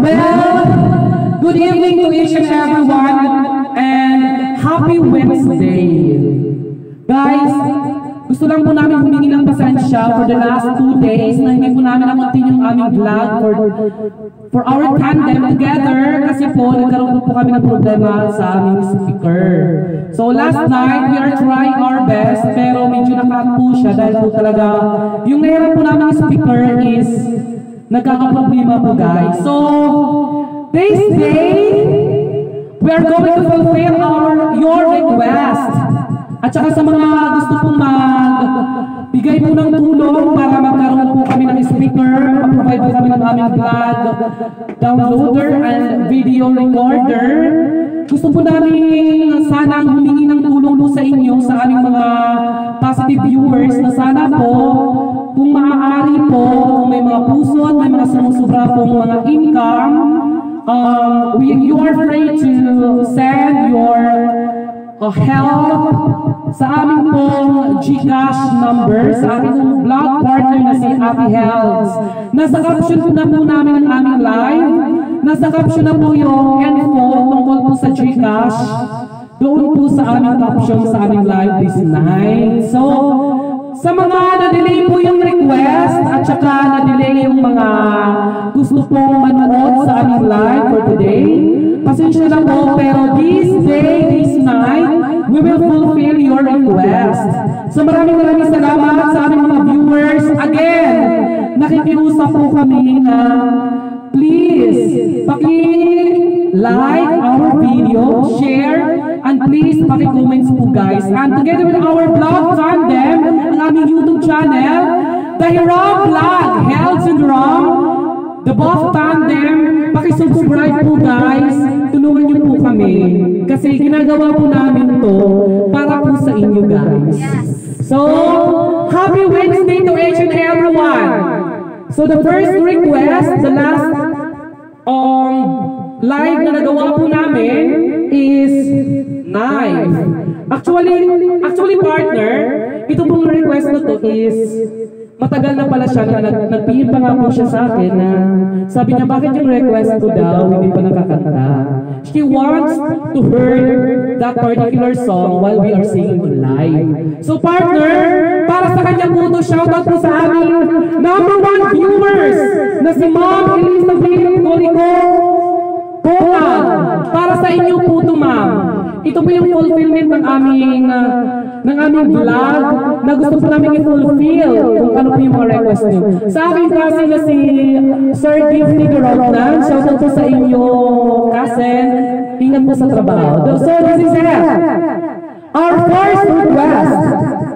Well, good evening to each and everyone and happy Wednesday. Guys, gusto lang po namin humingi ng pasensya for the last two days na hindi po namin na-continue yung aming vlog for, for our tandem together kasi po nagkaroon po, kami ng problema sa aming speaker. So last night, we are trying our best pero medyo naka po siya dahil po talaga yung nahirap po namin speaker is nagkakaproblema po guys. So, this day, we are going to fulfill our, your request. At saka sa mga gusto pong magbigay po ng tulong para magkaroon po kami ng speaker, mag-provide po kami ng aming vlog, downloader, and video recorder. Gusto po namin sana humingi ng tulong sa inyo, sa aming mga positive viewers, na sana po, kung maaari po, kung may mga puso at may mga sumusubra pong mga income, um, we, you are free to send your uh, help sa aming pong Gcash number, sa aming vlog partner na si Happy Health. Nasa caption po na po namin ang aming live. Nasa caption na po yung info tungkol po sa Gcash. Doon po sa aming caption sa aming live this night. So, sa mga na-delay po yung request at saka na-delay yung mga gusto pong manood sa aming live for today, pasensya na po, pero this Kasi ginagawa po namin to para po sa inyo guys. So, happy Wednesday to each and everyone. So the first request, the last um, live na nagawa po namin is knife. Actually, actually partner, ito pong request na to is matagal na pala siya na nag, nag-PM pa nga po siya sa akin na sabi niya bakit yung request ko daw hindi pa nakakanta. She wants to hear that particular song while we are singing live. So partner, para sa kanya po to, shoutout po sa aming number one viewers na si Ma'am Elizabeth Colico Coca. Para sa inyo po to ma'am. Ito po yung fulfillment ng aming uh, ng aming vlog na gusto po namin i-fulfill kung ano po yung mga request niyo. Sa akin kasi na si Sir Gifty Garotnan, shoutout po sa inyo cousin, ingat po sa trabaho. So this is it. Our first request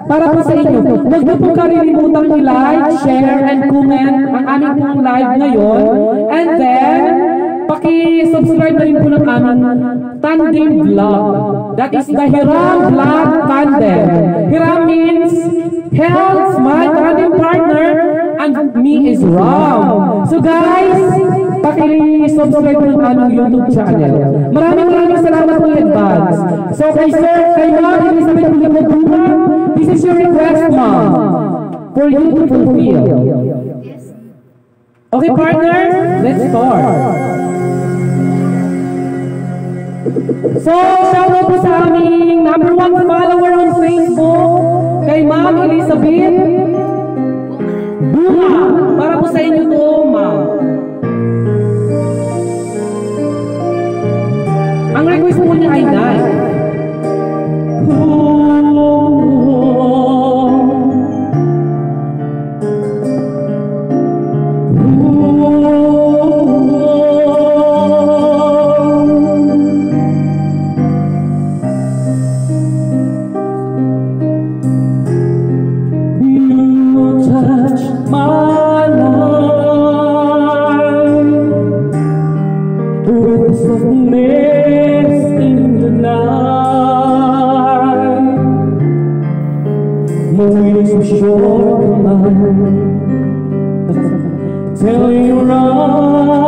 para po sa inyo. Huwag niyo po kalilimutang i-like, share, and comment ang aming live ngayon. And then, Paki-subscribe na rin po ng aming Tandem Vlog. That is the Hiram Vlog Tandem. Hiram means helps my tandem partner and me is Ram. So guys, paki-subscribe po ng aming YouTube channel. Maraming maraming salamat po in advance. So kay Sir, kay Ma'am Elizabeth Pulimaduma, this is your request, Ma'am, for you to fulfill. Okay, partner, let's start. So, shoutout po sa aming number one follower on Facebook, kay Ma'am Elizabeth Bunga. Para po sa inyo to, Ma'am. Tell you run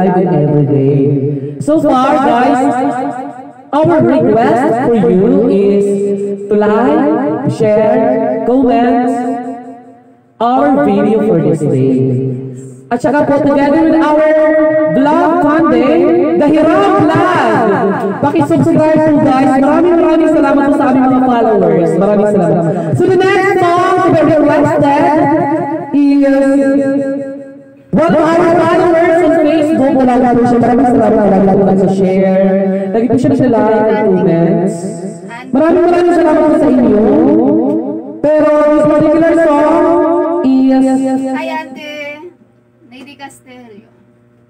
live and everyday. So far, guys, our request for you is to like, share, comment our video for this day. At saka po, together with our vlog Monday, The Hiram Vlog. Pakisubscribe po guys. Maraming maraming salamat po sa aming mga followers. Maraming salamat. So the next song to be requested Po siya. Maraming salamat. Wala lang po sa share. Lagi po siya sa like, comments. Maraming maraming salamat po sa inyo. Pero this particular song is Hi, Ate. Lady Castelio.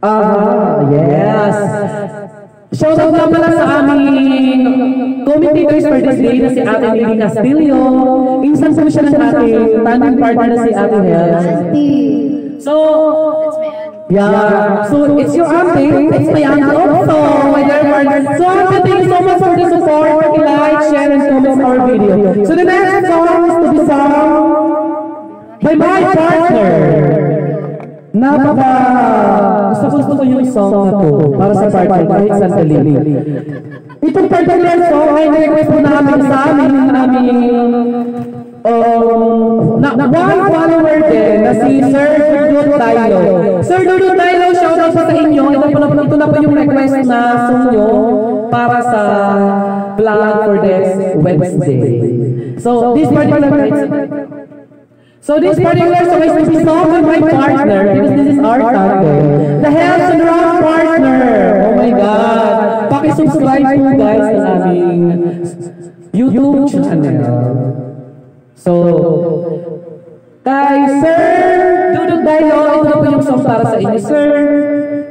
Ah, yes. Shoutout lang pala sa aming commentators for this day na si Ate Lily Castillo. Insan po siya ng ating tanning partner na si Ate Hel. So, aunt. Yeah. So it's your auntie. It's my aunt also. My dear partner. So auntie, thank you so much for the support. Like, share, and comment our video. So the next song is to be sung by my partner. Napaka gusto ko gusto ko yung song na to para sa partner kahit sandali. Itong particular song ay request po namin sa amin ng aming um, na, one follower din na si Sir Dudut Tayo. Sir Dudut Tayo, shout out po sa inyo. Ito po na, ito na po yung request na song nyo para sa vlog for next Wednesday. So, this particular So this particular song is to be sung with my partner because this is our tandem. The Hells and Rock partner. Oh my God. Pakisubscribe po guys sa aming YouTube channel. So, kay Sir Dudut Dayo, ito na po yung song para sa inyo, Sir.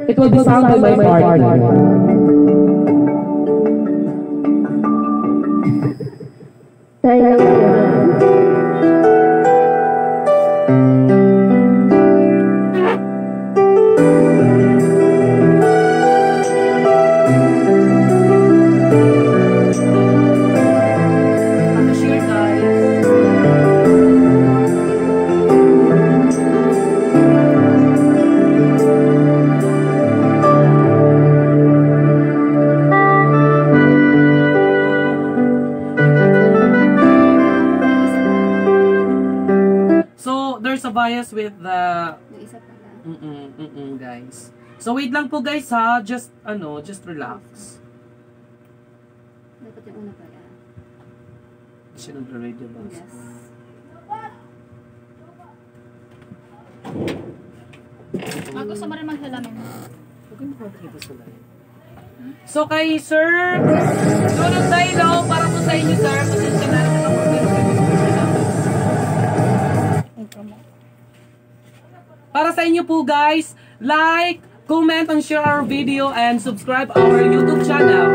It will be sung by my partner. share So, wait lang po guys ha. Just, ano, just relax. Dapat yung una pala. Siya nag-radio ba? Yes. Ah, gusto mo rin magsalamin. So, kay Sir, sunod tayo para po sa inyo, sir. Pasensya na naman ako. Para sa inyo po guys, like, comment and share our video and subscribe our YouTube channel.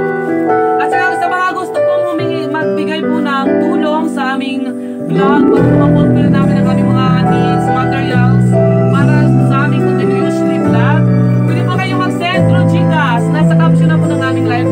At sa mga gusto pong humingi, magbigay po ng tulong sa aming vlog para ma-fulfill namin ang aming mga needs, materials para sa aming continuously vlog. Pwede po kayong mag-send through Gcash. Nasa caption na po ng aming live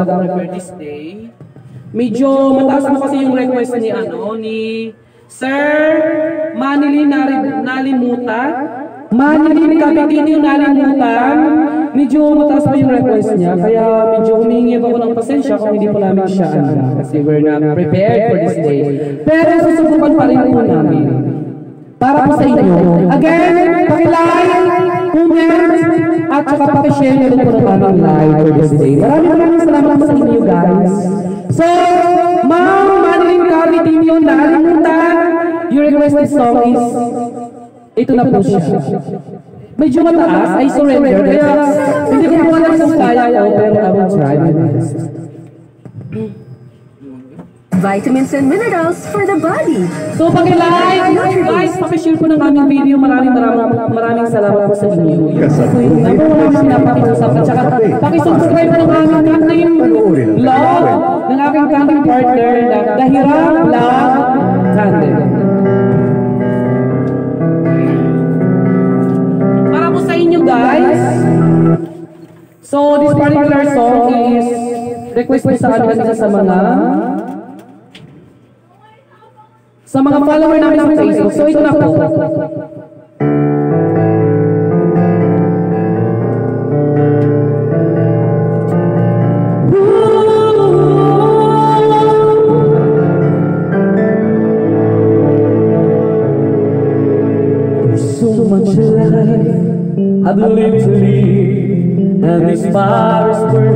ako prepare this day. Medyo mataas mo kasi yung request ni ano, ni Sir Manilin Nari- Nalimutan. Manilin Kabitin yung nalimutan. Medyo mataas pa yung request niya, kaya medyo humingi ako ng pasensya kung hindi po namin siya ano, kasi we're not prepared for this day. Pero susubukan pa rin po namin. Para po sa inyo. Again, pakilike, comment, at saka pakishare nyo po ng aming live for this day. Maraming maraming salamat po sa inyo guys. So, Ma'am Madeline Cavite yung nakalimutan, your requested song is, ito na po siya. Medyo mataas, I surrender. Kaya, hindi ko po alam kung kaya ko, pero I will try my best. Vitamins and minerals for the body. So, pakilike, guys, pakishare po ng aming video. Maraming maraming maraming salamat po sa inyo. So, yung number one naman napakiusap. At saka, pakisubscribe po ng aming canteen vlog ng aking canteen partner na Dahira Vlog Tandem. Para po sa inyo, guys. So, this particular song is request po sa amin sa mga sa mga follower namin sa Facebook. So, ito na po. I've lived to live And this fire is burning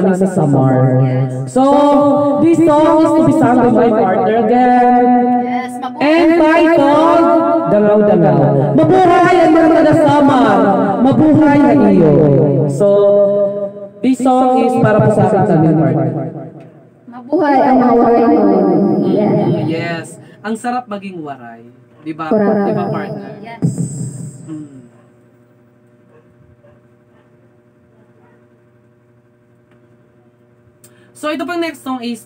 amin sa Samar. So, this song is to be sung by my partner again. Yes, mabuhay. Entitled, Dangaw Dangaw. Mabuhay ang mga taga Samar. Mabuhay ang iyo. So, this song is para po sa akin tandem partner. Mabuhay ang mga waray Yes. Ang sarap maging waray. Di ba? Correct. Di ba, partner? Yes. So ito pang next song is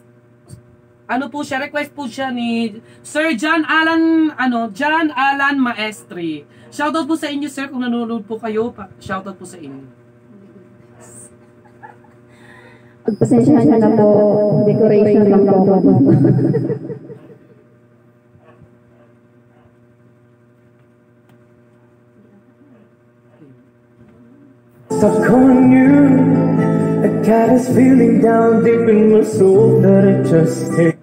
ano po siya, request po siya ni Sir John Alan, ano, John Alan Maestri. Shoutout po sa inyo, sir, kung nanonood po kayo. Pa, shoutout po sa inyo. Pagpasensyahan niyo na po, decoration lang po ako. Stuck on you. A cat is feeling down deep in my soul that it just hit.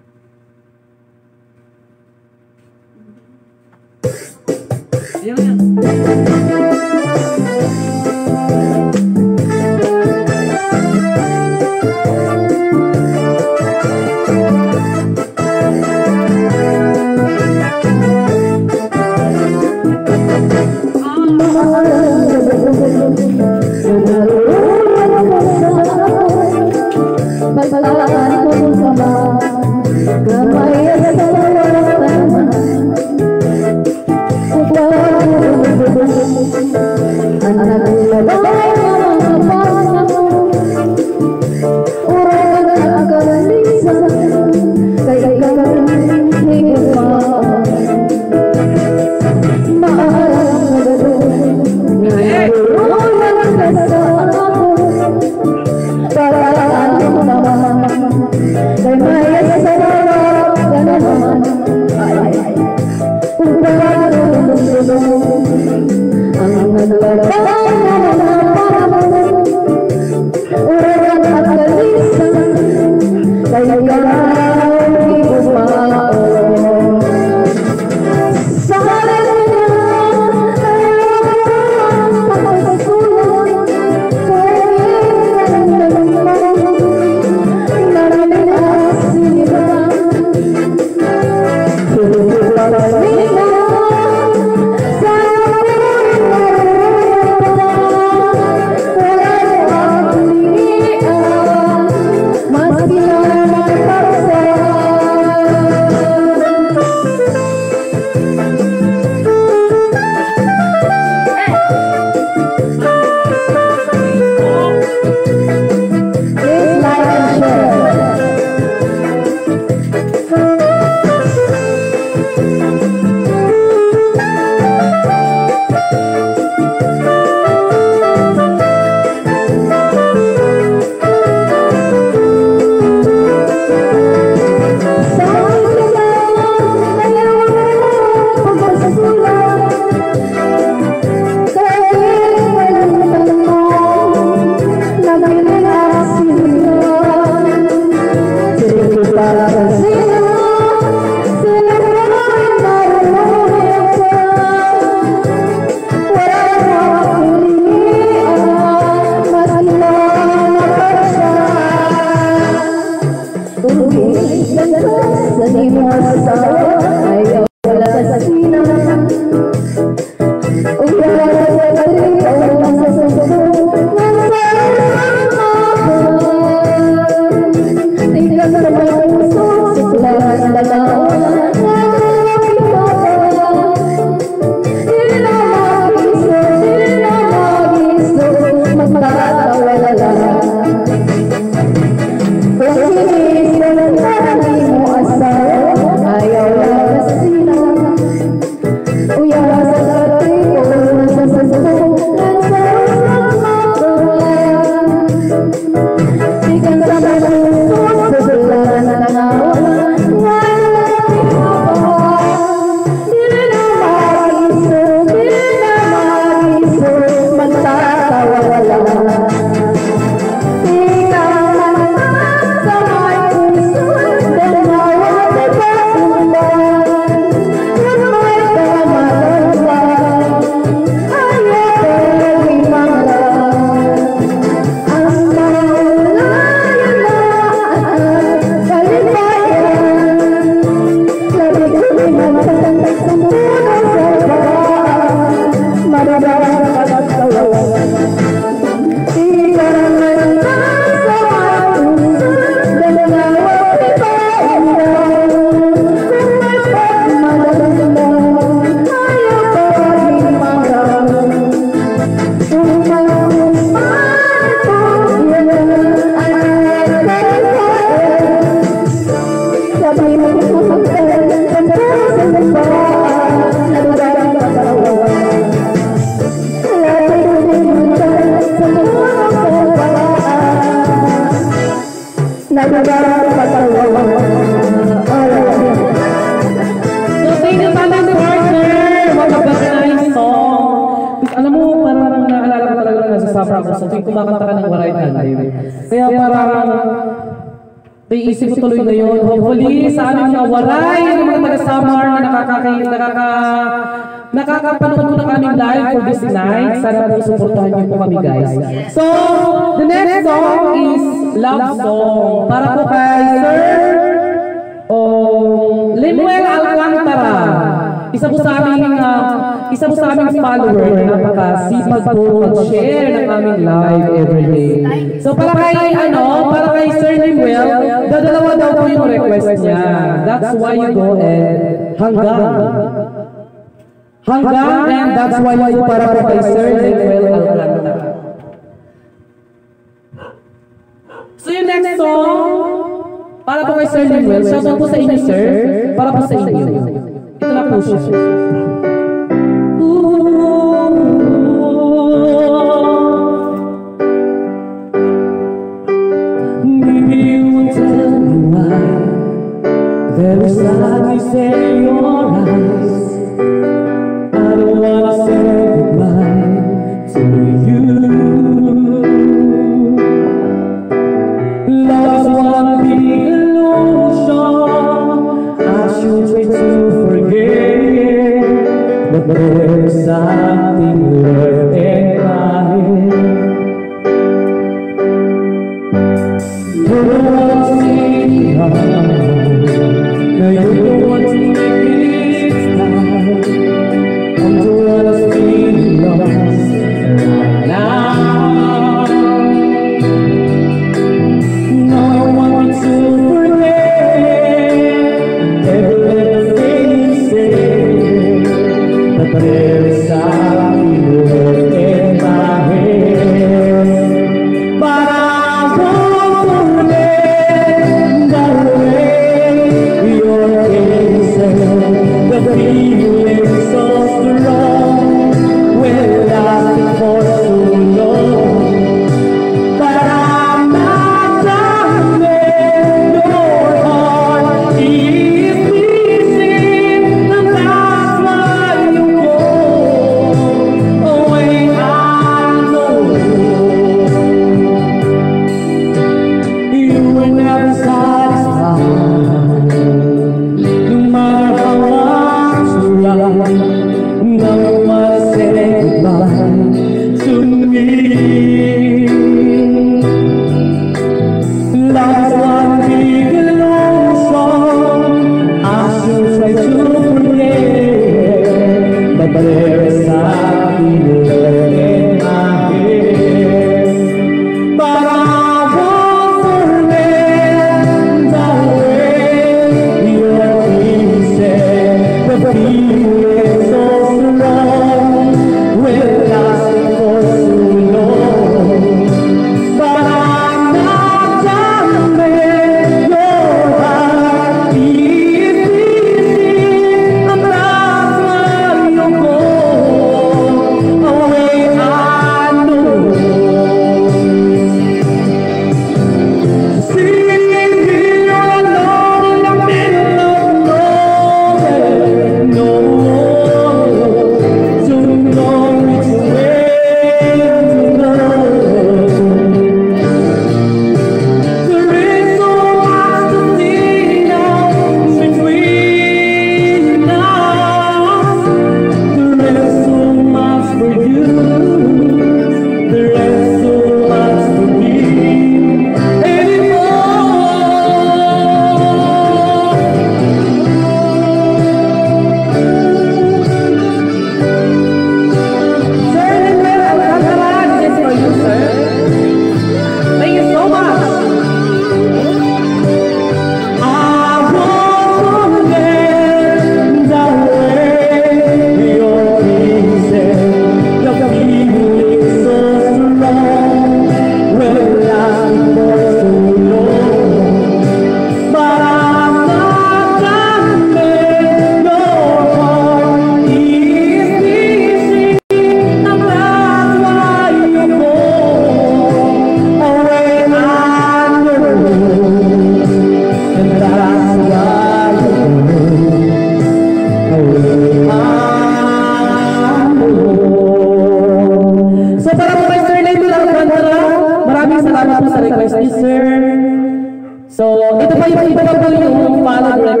Mga waray, yung mga taga-summer na nakakakay, nakaka, nakakapanood ng aming live for this night. Sana po supportahan niyo po kami guys. So, the next song is Love Song. Para po kay Sir oh, Limuel Alcantara. Isa po sa aming uh, isa po sa aming follower na napakasipag po mag-share ng aming live every. So para kay ano, para kay Sir Limuel, dadalawa daw po yung request niya. That's why you go and hanggang. Hanggang and that's why you para po kay Sir Limuel Alcantara. So yung next song, para po kay Sir Limuel, shoutout po sa inyo, sir. Para po sa inyo. Ito na po siya.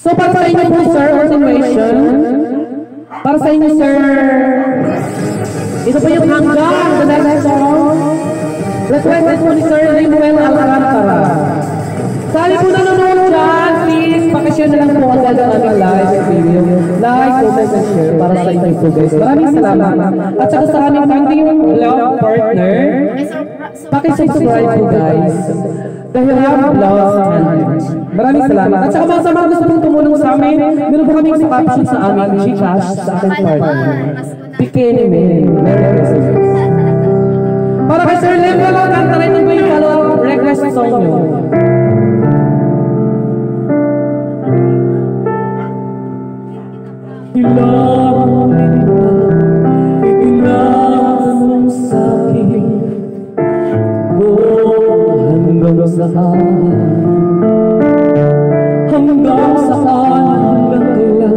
So para sa inyo po sir, continuation. Para sa inyo sir, ito po yung hanggang the next song. Requested po ni Sir Limuel Alcantara. Sali po nanonood dyan, please, pakishare na lang po agad ang aming live video. Like, comment, and share para sa inyo po guys. Maraming salamat. At saka sa aming country love partner. Pakisubscribe po guys. Dahil have lost talent. Maraming salamat. At saka mga sa mga gusto pong tumulong sa amin, meron po kaming caption sa aming Gcash sa aking partner. Bikini Men. Merry Christmas. Para kay Sir Lem, wala kanta rin po yung follow-up request song nyo. Ilang saan Hanggang saan Hanggang kailan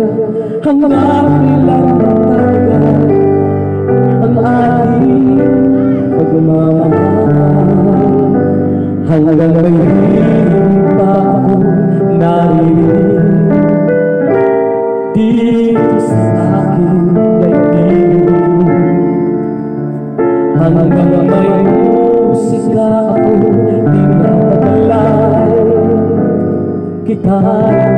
Hanggang kailan talaga Ang ating pagmamahal Hanggang ngayon pa ako naririnig Dito sa aking daigdig Hanggang guitar.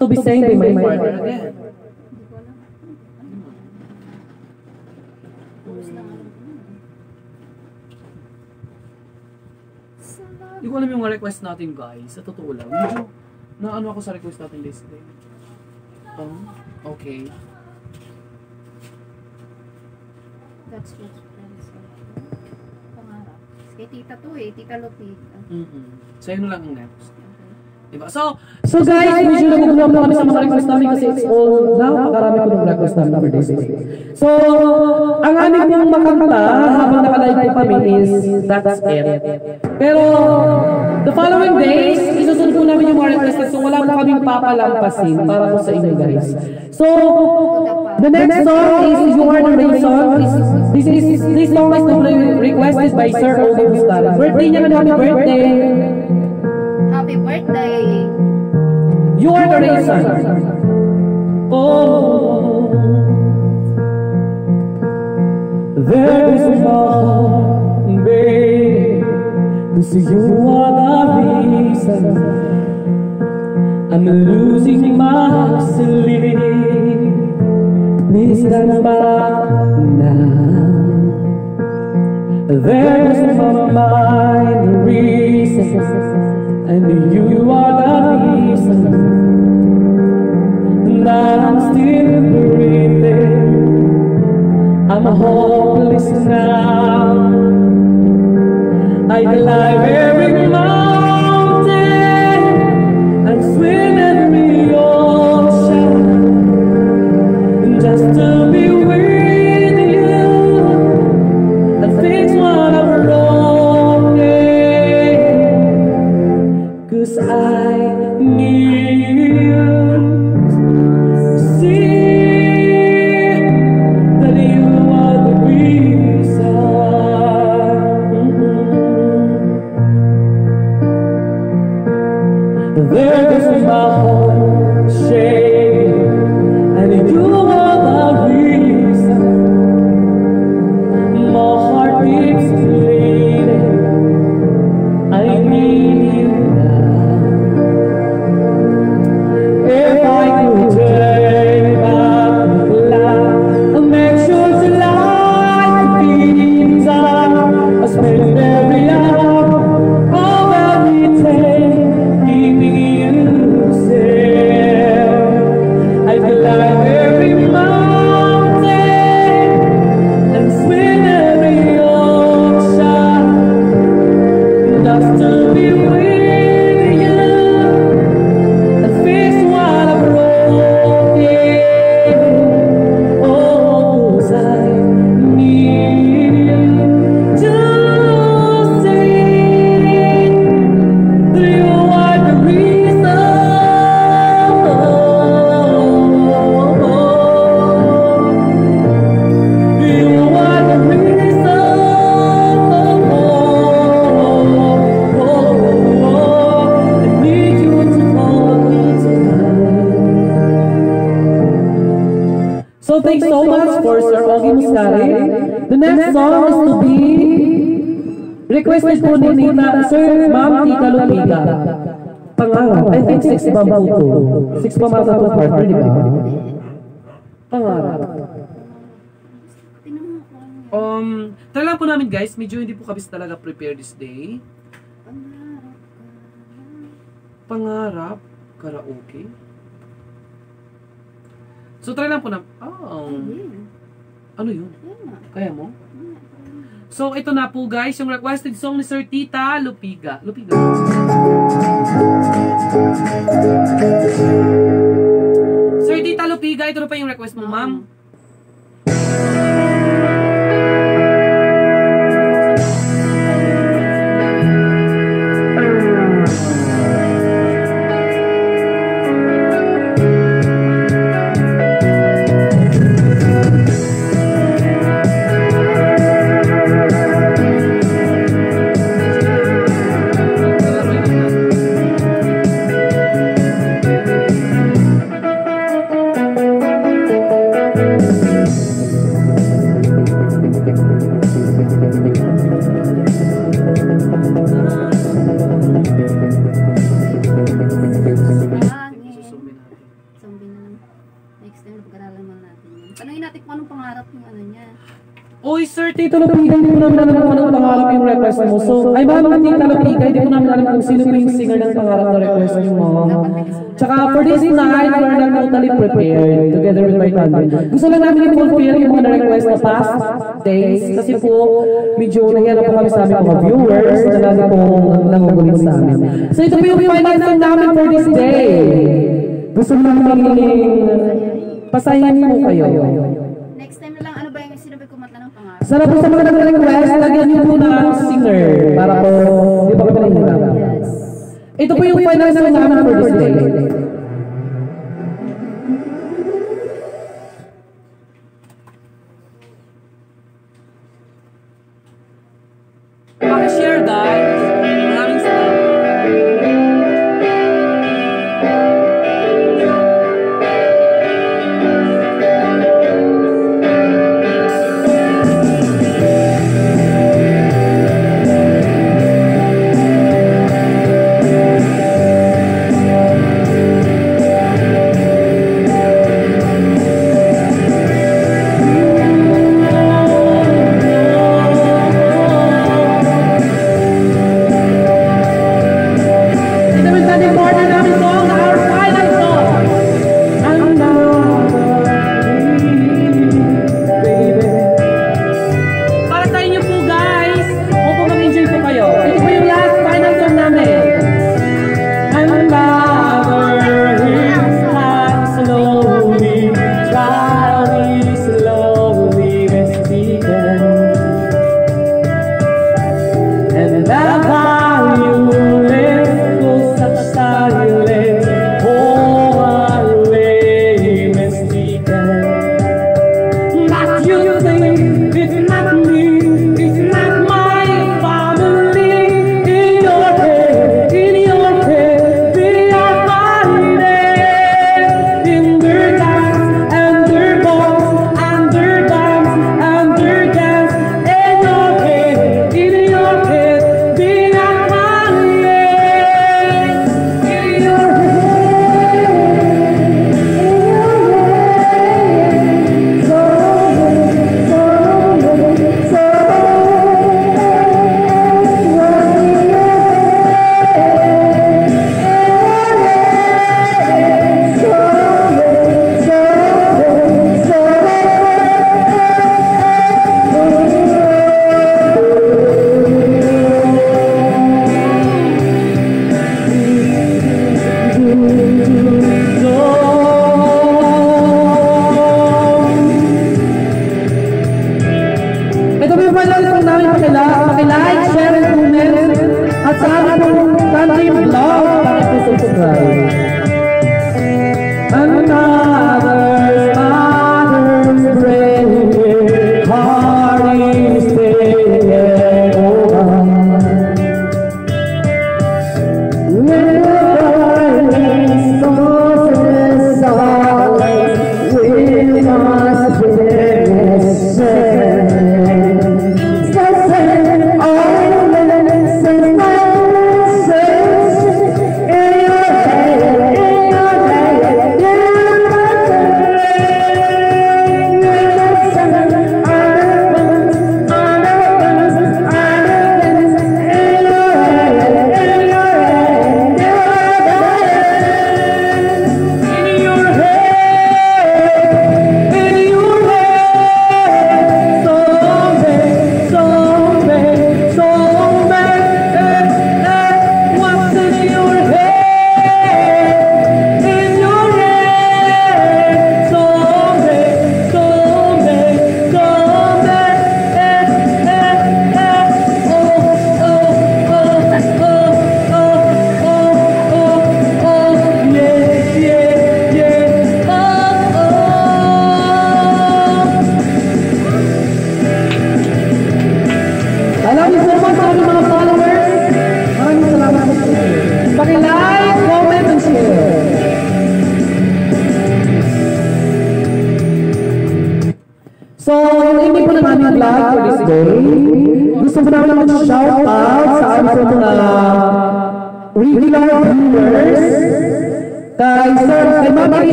To be sang by my partner again. Hindi ko alam yung request natin guys. Sa totoo lang. Medyo naano ako sa request natin list eh. Oh, okay. That's what friends are. Pangarap. Kay tita to eh, tita Lupit. Mm-mm. Sa'yo na lang ang next. Diba? So, so guys, medyo nagugulo po kami sa mga request namin kasi it's all napakarami po ng request namin this day. So, ang aming pong makanta habang nakalive po kami is That's It. Pero, the following days, isusunod po namin yung mga requested so wala po kaming papalampasin para po sa inyo guys. So, the next song is You Are the Reason. This is, this song is requested by Sir Owen Vistara. Birthday niya na happy birthday. Happy birthday! You are the reason. Oh, there is nothing, baby. Cause you are the reason. I'm losing my sleep. Please stand back now. There's no mind reason, and you are the reason that I'm still breathing. I'm a hopeless now. I climb every requested po ni Tita, Sir Ma'am Tita Lupita. Pangarap. I think six pa po to. Six pa mata to partner, di ba? Pangarap. Um, try lang po namin guys, medyo hindi po kami talaga prepare this day. Pangarap ka. Pangarap, karaoke. So try lang po na, oh, ano yun? Yan na. Kaya mo? Yan na. So ito na po guys, yung requested song ni Sir Tita Lupiga. Lupiga. Sir Tita Lupiga, ito na pa yung request mo, ma'am. Gusto lang namin i-fulfill yung mga na-request na past days kasi po medyo nahihirap po kami sa aming mga viewers na lagi pong nangungulit sa amin. So ito po yung final song namin for this day. Gusto namin pasayahin po kayo. Next time na lang, ano ba yung sino ba yung kumanta ng pangarap? Sana po sa mga nag-request,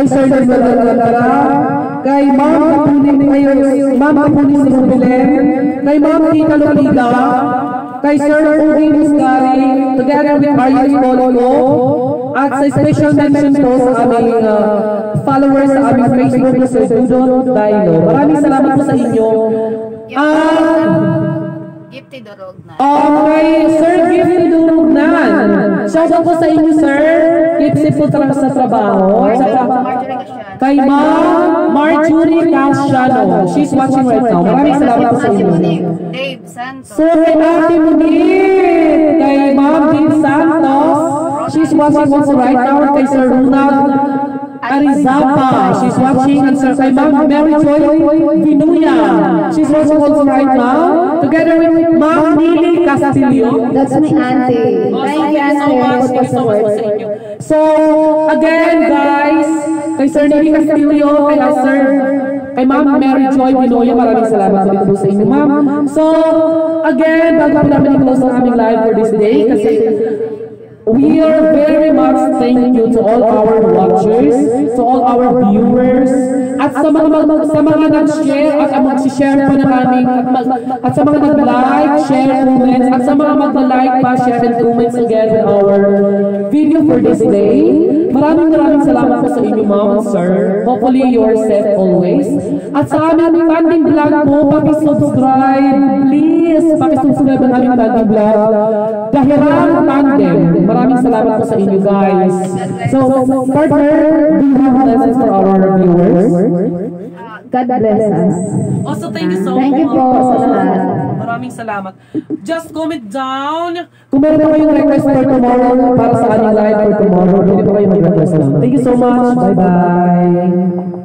kay Sir Daniel Alcantara, kay Ma'am Kapuni, kay Ma'am Kapuni Sinubilen, kay Ma'am Tita Loliga, kay Sir Ugi Muscari, together with Marius Poloco, at sa special mention po sa aming uh, followers sa aming Facebook na Sir Dudon Dino. Maraming salamat po sa inyo. At Gifty Dorog na. Okay, Sir Gifty Durugnan. Shout out po sa inyo, Sir. Safe po talaga sa trabaho. Casian. kay Ma'am Marjorie Casiano. She's watching right now. Maraming salamat sa inyo. Dave Santos. So, kay Ate kay Ma'am Dean Santos, she's watching also right now, kay Sir Ronald Arizapa, she's watching, and Sir kay Ma'am Mary Joy Vinuya, she's watching also right now, together with Ma'am Nili Castillo. That's my auntie. So Thank you, thank you so much. for Thank you so much So, again, guys, kay Sir Nini Castillo, kay Sir, kay Ma'am Mary Joy Pinoya, maraming salamat ulit po sa inyo, Ma'am. So, again, bago namin i-close ang aming live for this day, kasi We are very much thank you to all our watchers, to all our viewers, at sa mga mag, sa mga nag-share at ang mag-share po ng aming at, mag, at sa mga nag-like, share, comments, at sa mga mag-like pa, share, and comments again with our video for this day. Maraming maraming salamat po sa inyo, ma'am, sir. Hopefully, you are safe always. At sa aming tanding vlog po, pakisubscribe, please, pakisubscribe ang aming tanding vlog. Dahiran Tandem. Maraming salamat po sa inyo, guys. So, partner, do you have lessons for our viewers? God bless us. Also, thank you so Thank you po sa lahat. Maraming salamat. Just comment down. Kung meron po kayong request for tomorrow, para sa aming live for tomorrow, pwede po kayo mag-request lang. Thank you so much. Bye-bye.